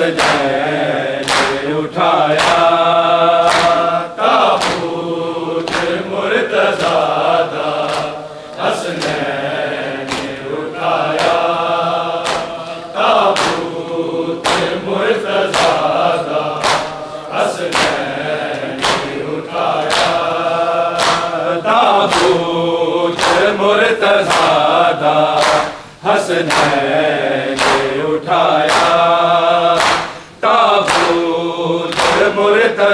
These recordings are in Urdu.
سجے اٹھایا تابوت مرتزادہ حسنین اٹھایا تابوت مرتزادہ حسنین اٹھایا تابوت مرتزادہ حسنین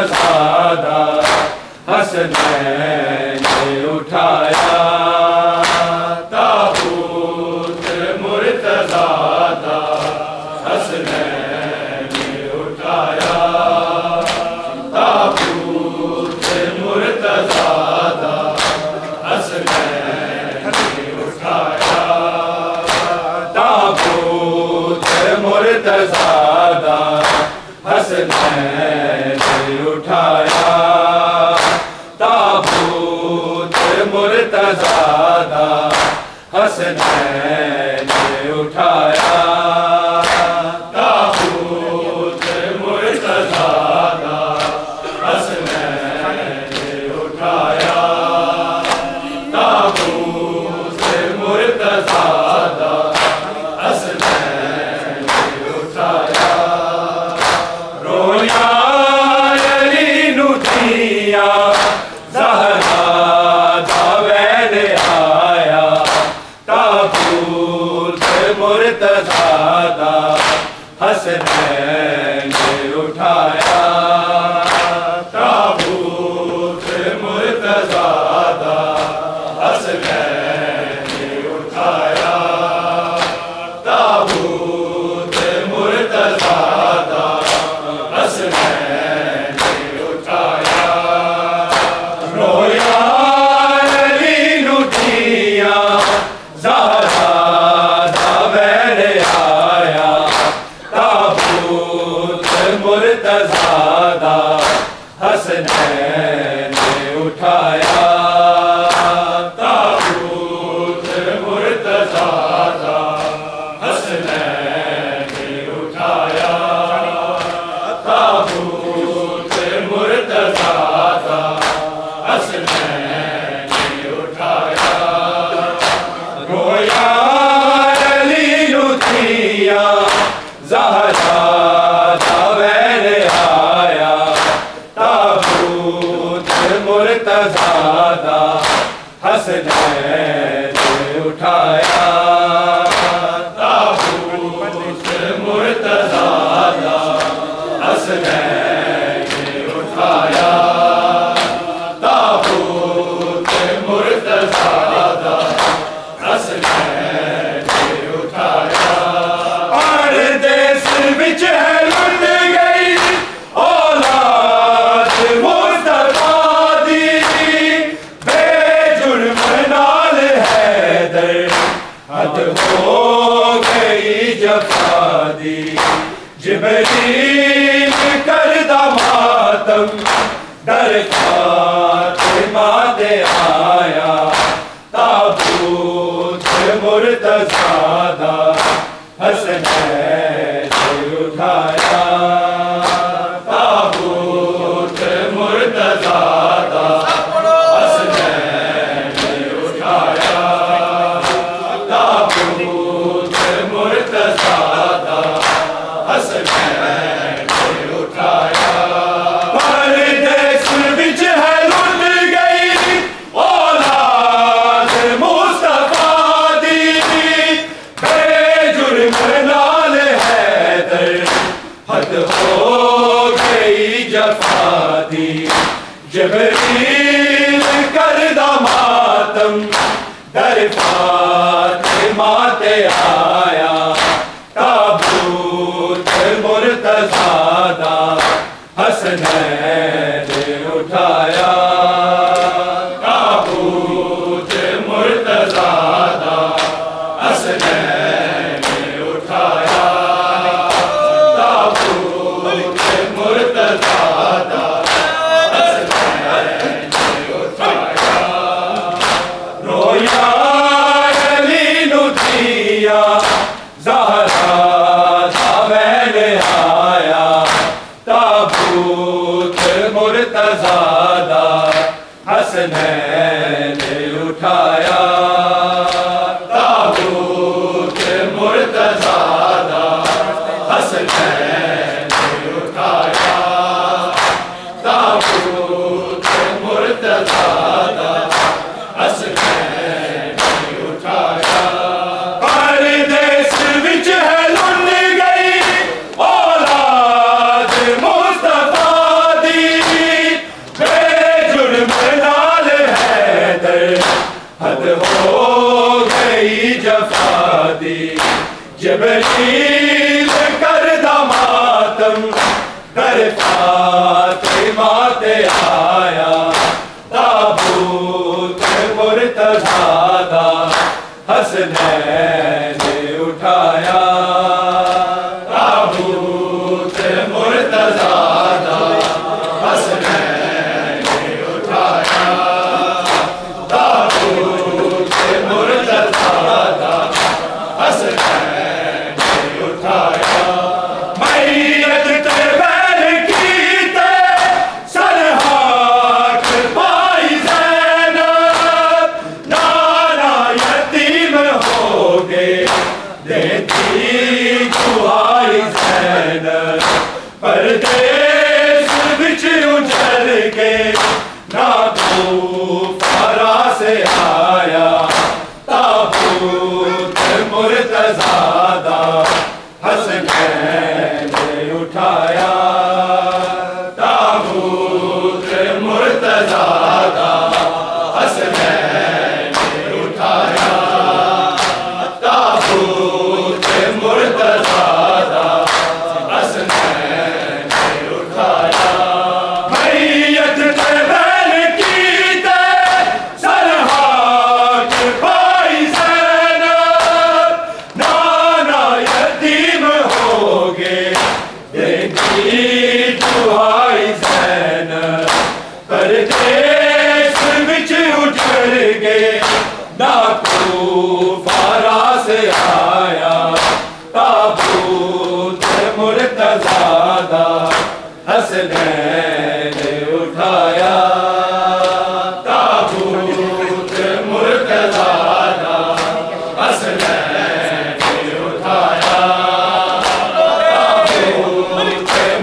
زادہ ہے زیادہ شہزادہ ہے۔ ایا آیا تابوت مرتضادہ حسن اٹھایا تابوت مرتضادہ حسن اٹھایا تابوت مرتضادہ حسن شادی جبریل کردہ ماتم در فاطمہ تیار شہزادہ حسنین اٹھایا۔ تابوت مرتزادہ حسنین اٹھایا۔ تابوت مرتزادہ شادی جب شیل کر دماتم درفا Yay!